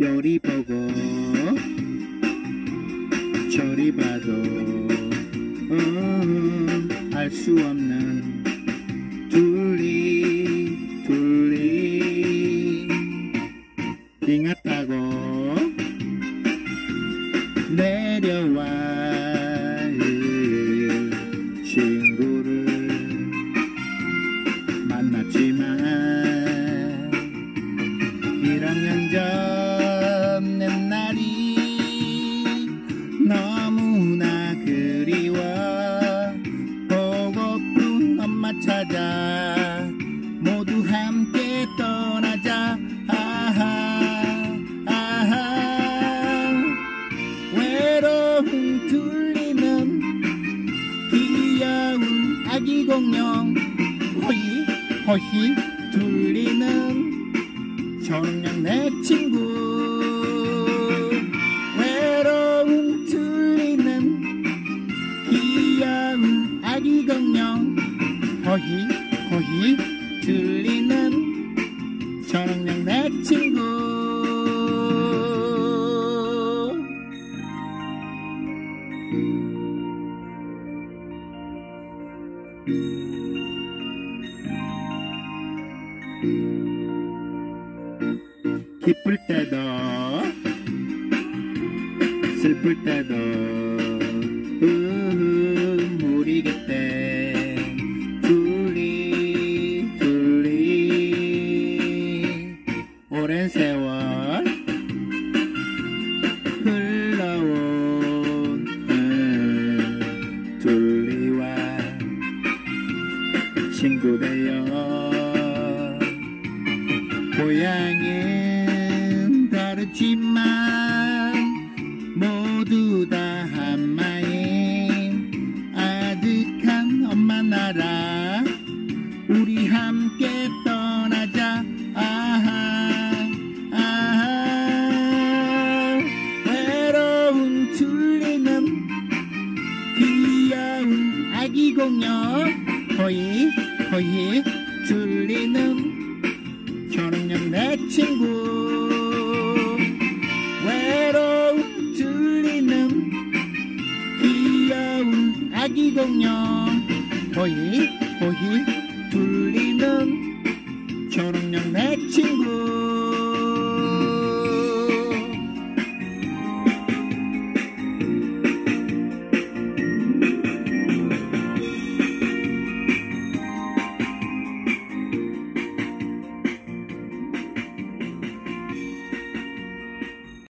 요리 보고 저리 봐도 음, 알수 없는 둘리 둘리 빙하 타고 내려와 떠나자. 아하 아하. 외로운 둘리는 귀여운 아기 공룡. 호이 호이 둘리는 저녁 내 친구. 외로운 둘리는 귀여운 아기 공룡. 호이 호이 둘리는 저녁 내 친구. 기쁠 때도 슬플 때도 음, 우리 곁에 오랜 세월 흘러온 음, 둘리와 친구 되어 고향은 다르지만 모두 다 한마음 아득한 엄마 나라 공룡 호이 호이 둘리는 저녁 내 친구. 외로운 들리는 귀여운 아기 공룡 호이 호이 둘리는 저녁 내 친구